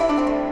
Música